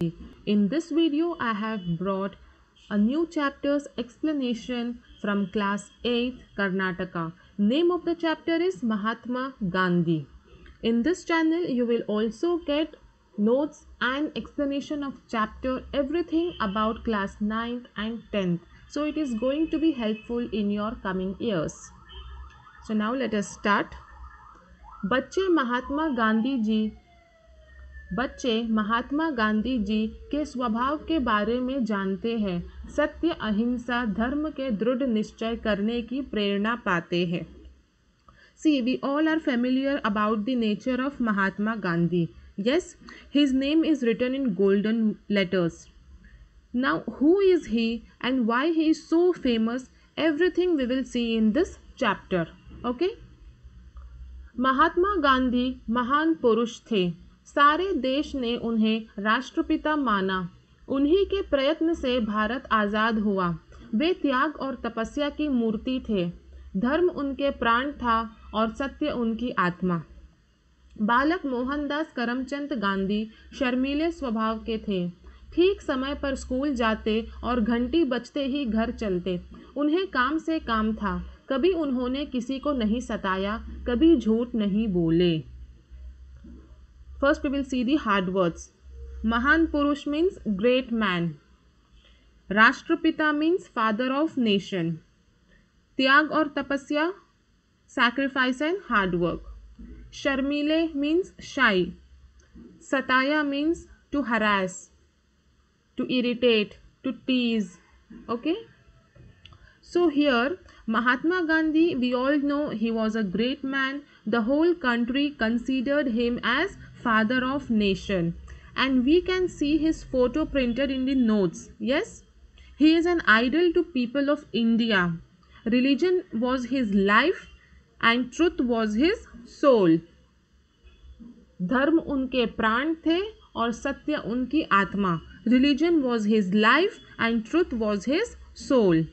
In this video, I have brought a new chapter's explanation from class 8 Karnataka. Name of the chapter is Mahatma Gandhi. In this channel, you will also get notes and explanation of chapter everything about class 9th and 10th. So it is going to be helpful in your coming years. So now let us start. बच्चे महात्मा गांधी जी बच्चे महात्मा गांधी जी के स्वभाव के बारे में जानते हैं। सत्य, अहिंसा, धर्म के दृढ़ निश्चय करने की प्रेरणा पाते हैं। See we all are familiar about the nature of Mahatma Gandhi. Yes his name is return in golden letters now who is he and why he is so famous everything we will see in this chapter okay Mahatma Gandhi महान पुरुष थे। सारे देश ने उन्हें राष्ट्रपिता माना। उन्हीं के प्रयत्न से भारत आज़ाद हुआ। वे त्याग और तपस्या की मूर्ति थे। धर्म उनके प्राण था और सत्य उनकी आत्मा। बालक मोहनदास करमचंद गांधी शर्मीले स्वभाव के थे। ठीक समय पर स्कूल जाते और घंटी बजते ही घर चलते। उन्हें काम से काम था। कभी उन्होंने किसी को नहीं सताया, कभी झूठ नहीं बोले। first we will see the hard words महान पुरुष मीन्स ग्रेट मैन राष्ट्रपिता मीन्स फादर ऑफ नेशन त्याग और तपस्या sacrifice and hard work शर्मीले means शाई सताया means to harass to irritate to tease okay so here mahatma gandhi we all know he was a great man the whole country considered him as father of nation and we can see his photo printed in the notes yes he is an idol to people of india religion was his life and truth was his soul धर्म उनके प्राण थे और सत्य उनकी आत्मा religion was his life and truth was his soul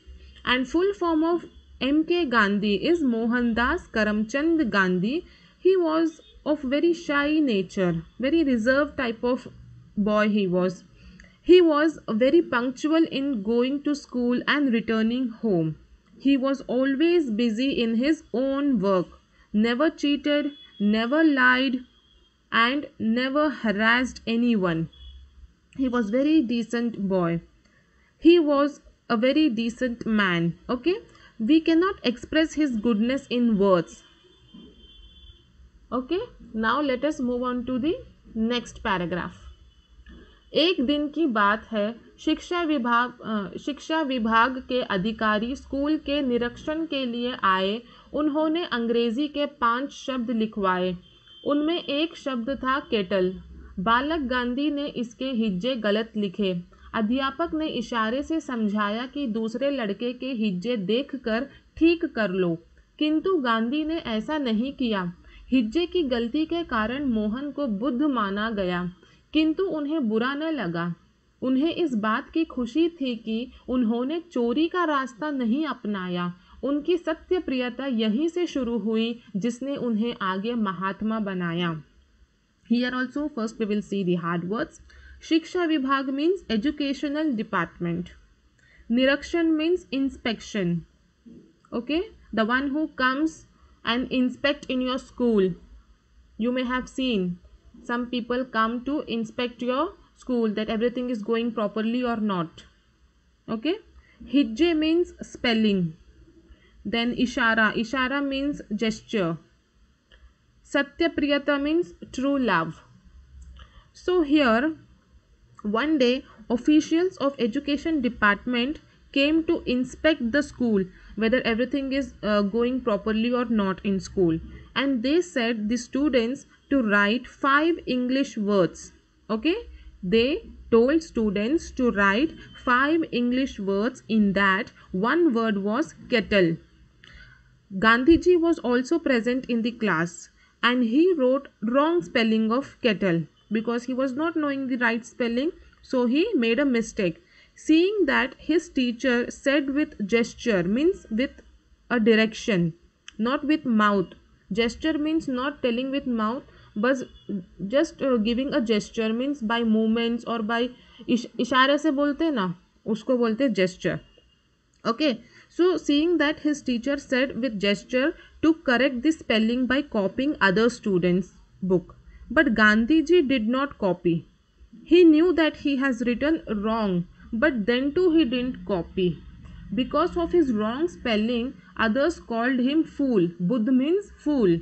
and full form of mk gandhi is mohandas karamchand gandhi he was of very shy nature very reserved type of boy he was. He was very punctual in going to school and returning home. He was always busy in his own work never cheated never lied and never harassed anyone. He was very decent boy. He was a very decent man okay? We cannot express his goodness in words okay, now let us move on to the next paragraph. एक दिन की बात है, शिक्षा विभाग शिक्षा विभाग के अधिकारी स्कूल के निरीक्षण के लिए आए। उन्होंने अंग्रेज़ी के पाँच शब्द लिखवाए। उनमें एक शब्द था केटल। बालक गांधी ने इसके हिज्जे गलत लिखे। अध्यापक ने इशारे से समझाया कि दूसरे लड़के के हिज्जे देखकर ठीक कर लो, किंतु गांधी ने ऐसा नहीं किया। हिज्जे की गलती के कारण मोहन को बुद्ध माना गया, किंतु उन्हें बुरा न लगा। उन्हें इस बात की खुशी थी कि उन्होंने चोरी का रास्ता नहीं अपनाया। उनकी सत्य प्रियता यहीं से शुरू हुई जिसने उन्हें आगे महात्मा बनाया। Here also first we will see the hard words शिक्षा विभाग मीन्स एजुकेशनल डिपार्टमेंट निरीक्षण means inspection okay the one who comes and inspect in your school. You may have seen some people come to inspect your school that everything is going properly or not. Okay? Hijje means spelling. Then ishara. Ishara means gesture. Satya priyata means true love. So here one day officials of education department came to inspect the school whether everything is uh, going properly or not in school. And they said the students to write five english words okay? They told students to write five english words. In that one word was kettle. Gandhiji was also present in the class and he wrote wrong spelling of kettle because he was not knowing the right spelling so he made a mistake seeing that his teacher said with gesture means with a direction not with mouth gesture means not telling with mouth बस just giving a gesture means by movements और bye इशारे से बोलते हैं ना उसको बोलते हैं gesture okay so seeing that his teacher said with gesture to correct the spelling by copying other students book but Gandhi ji did not copy he knew that he has written wrong but then too he didn't copy. Because of his wrong spelling others called him fool. Buddh means fool.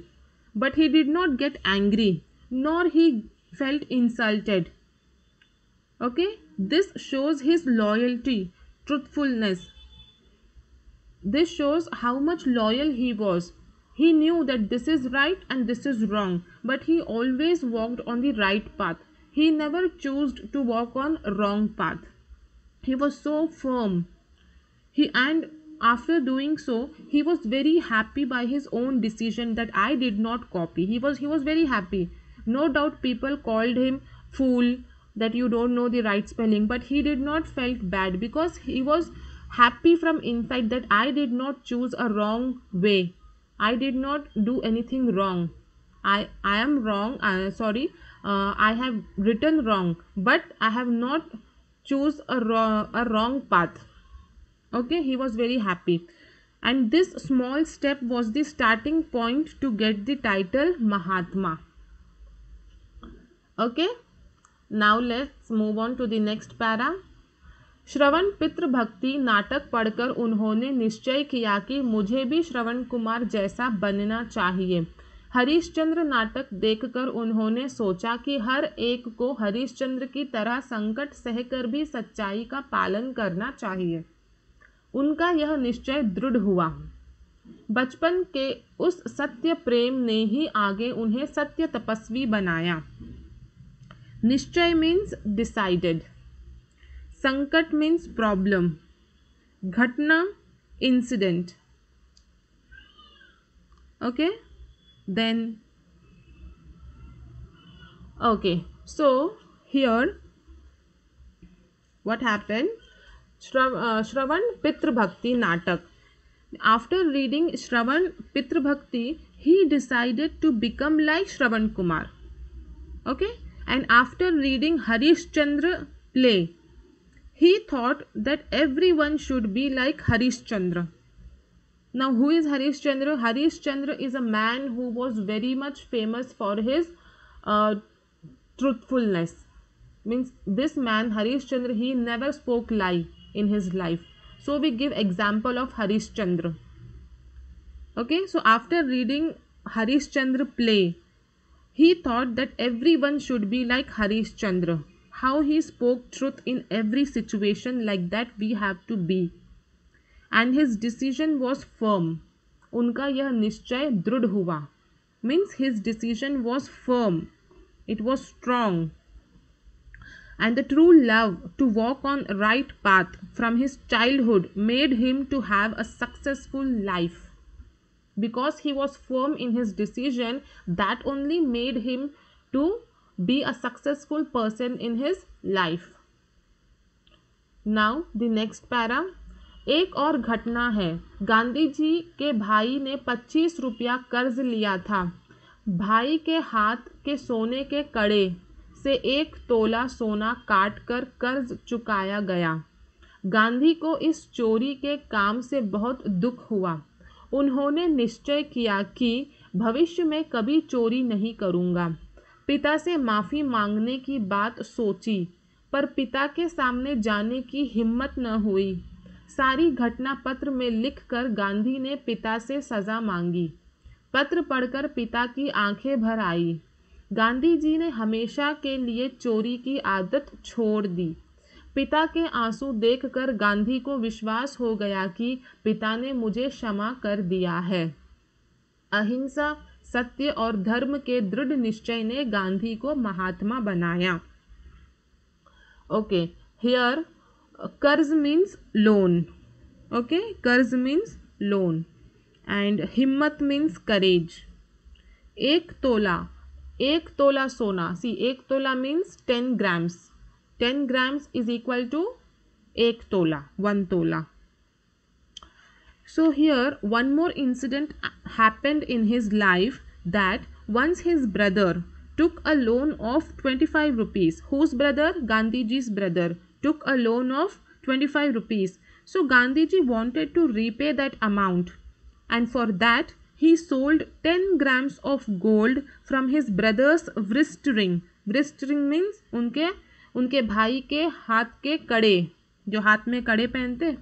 But he did not get angry nor he felt insulted. Okay? This shows his loyalty truthfulness. This shows how much loyal he was. He knew that this is right and this is wrong but he always walked on the right path. He never chose to walk on wrong path he was so firm. He and after doing so he was very happy by his own decision that i did not copy. He was he was very happy. No doubt people called him fool that you don't know the right spelling but he did not felt bad because he was happy from inside that i did not choose a wrong way. I did not do anything wrong. I i am wrong uh, sorry uh, i have written wrong but i have not choose a wrong, a wrong path okay he was very happy and this small step was the starting point to get the title mahatma okay now let's move on to the next para Shravan Pitru Bhakti Natak पढ़कर उन्होंने निश्चय किया कि मुझे भी श्रवण कुमार जैसा बनना चाहिए हरिश्चंद्र नाटक देखकर उन्होंने सोचा कि हर एक को हरिश्चंद्र की तरह संकट सहकर भी सच्चाई का पालन करना चाहिए। उनका यह निश्चय दृढ़ हुआ। बचपन के उस सत्य प्रेम ने ही आगे उन्हें सत्य तपस्वी बनाया। निश्चय मीन्स डिसाइडेड संकट मीन्स प्रॉब्लम घटना incident okay? okay then okay so here what happened? Uh, shravan pitra bhakti natak. After reading shravan pitra bhakti he decided to become like shravan kumar. Okay? And after reading harish chandra play he thought that everyone should be like harish chandra now who is harish chandra? Harish chandra is a man who was very much famous for his uh, truthfulness. Means this man harish chandra he never spoke lie in his life. So we give example of harish chandra. Okay so after reading harish chandra play he thought that everyone should be like harish chandra. How he spoke truth in every situation like that we have to be and his decision was firm उनका यह निश्चय दृढ़ हुआ means his decision was firm it was strong and the true love to walk on right path from his childhood made him to have a successful life because he was firm in his decision that only made him to be a successful person in his life now the next para एक और घटना है। गांधी जी के भाई ने पच्चीस रुपया कर्ज लिया था। भाई के हाथ के सोने के कड़े से एक तोला सोना काट कर कर्ज चुकाया गया। गांधी को इस चोरी के काम से बहुत दुख हुआ। उन्होंने निश्चय किया कि भविष्य में कभी चोरी नहीं करूँगा। पिता से माफ़ी मांगने की बात सोची, पर पिता के सामने जाने की हिम्मत न हुई। सारी घटना पत्र में लिखकर गांधी ने पिता से सज़ा मांगी। पत्र पढ़कर पिता की आँखें भर आई। गांधी जी ने हमेशा के लिए चोरी की आदत छोड़ दी। पिता के आँसू देखकर गांधी को विश्वास हो गया कि पिता ने मुझे क्षमा कर दिया है। अहिंसा, सत्य और धर्म के दृढ़ निश्चय ने गांधी को महात्मा बनाया। ओके, हियर कर्ज मीन्स लोन ओके कर्ज मीन्स लोन एंड हिम्मत मीन्स करेज एक तोला एक तोला सोना सी एक तोला means ten grams ten grams is equal to एक तोला वन तोला So here one more incident happened in his life that once his brother took a loan of 25 rupees. Whose brother? Gandhiji's brother Took a loan of 25 rupees. So Gandhiji wanted to repay that amount and for that he sold 10 grams of gold from his brother's wrist ring. Wrist ring means उनके उनके भाई के हाथ के कड़े जो हाथ में कड़े पहनते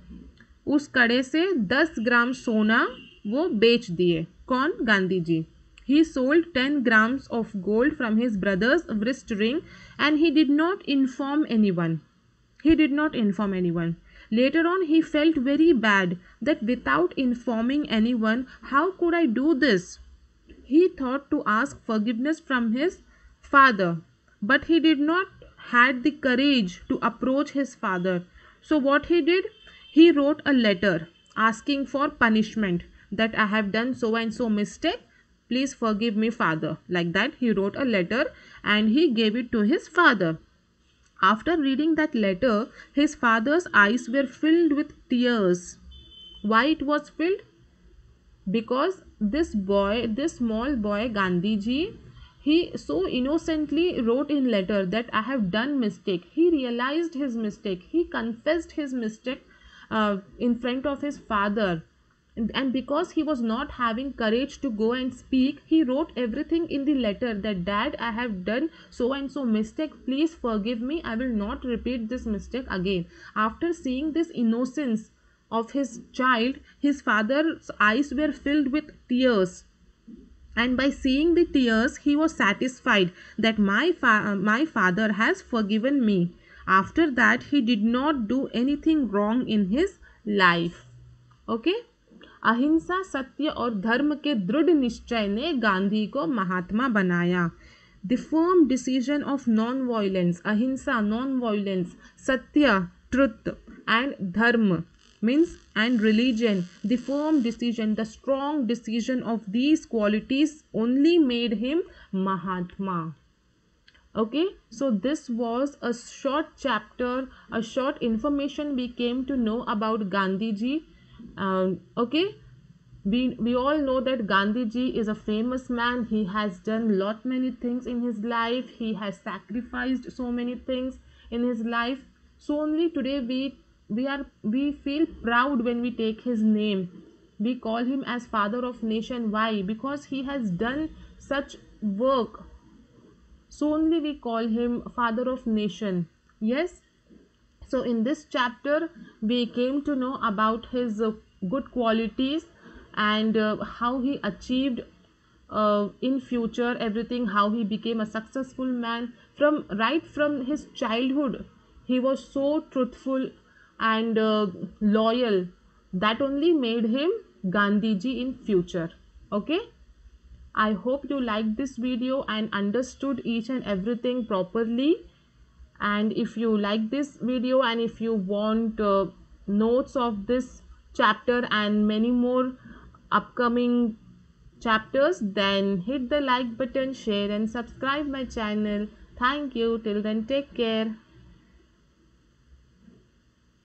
उस कड़े से 10 ग्राम सोना वो बेच दिए कौन Gandhi ji he sold 10 grams of gold from his brother's wrist ring and he did not inform anyone he did not inform anyone. Later on he felt very bad that without informing anyone how could i do this? He thought to ask forgiveness from his father but he did not had the courage to approach his father. So what he did? He wrote a letter asking for punishment that i have done so and so mistake. Please forgive me father. Like that he wrote a letter and he gave it to his father after reading that letter his father's eyes were filled with tears. Why it was filled? Because this boy this small boy gandhi ji he so innocently wrote in letter that i have done mistake. He realized his mistake. He confessed his mistake uh, in front of his father and, because he was not having courage to go and speak he wrote everything in the letter that dad i have done so and so mistake. Please forgive me. I will not repeat this mistake again. After seeing this innocence of his child his father's eyes were filled with tears. And by seeing the tears he was satisfied that my fa- my father has forgiven me. After that he did not do anything wrong in his life. Okay अहिंसा, सत्य और धर्म के दृढ़ निश्चय ने गांधी को महात्मा बनाया। The form decision of non violence ahimsa non violence satya truth and dharma means and religion the form decision the strong decision of these qualities only made him Mahatma. Okay so this was a short chapter a short information we came to know about Gandhi ji um, okay? We we all know that gandhi ji is a famous man. He has done lot many things in his life. He has sacrificed so many things in his life. So only today we we are we feel proud when we take his name. We call him as father of nation. Why? Because he has done such work. So only we call him father of nation. Yes? So in this chapter we came to know about his good qualities and uh, how he achieved uh, in future everything how he became a successful man. From right from his childhood he was so truthful and uh, loyal. That only made him gandhiji in future. Okay? I hope you liked this video and understood each and everything properly. And if you like this video and if you want uh, notes of this chapter and many more upcoming chapters then hit the like button share and subscribe my channel. Thank you. Till then take care